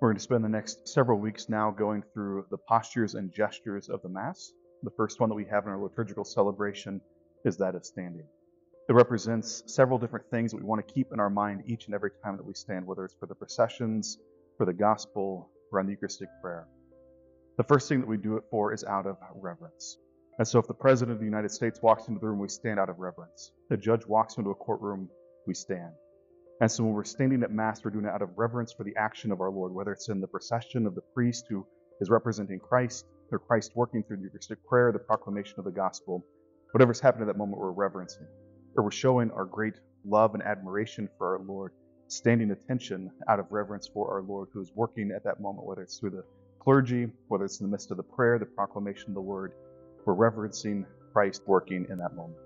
We're going to spend the next several weeks now going through the postures and gestures of the Mass. The first one that we have in our liturgical celebration is that of standing. It represents several different things that we want to keep in our mind each and every time that we stand, whether it's for the processions, for the gospel, or on the Eucharistic prayer. The first thing that we do it for is out of reverence. And so if the President of the United States walks into the room, we stand out of reverence. The judge walks into a courtroom, we stand. And so when we're standing at Mass, we're doing it out of reverence for the action of our Lord, whether it's in the procession of the priest who is representing Christ, or Christ working through the Eucharistic prayer, the proclamation of the gospel. Whatever's happening at that moment, we're reverencing or we're showing our great love and admiration for our Lord, standing attention out of reverence for our Lord who is working at that moment, whether it's through the clergy, whether it's in the midst of the prayer, the proclamation of the word. We're reverencing Christ working in that moment.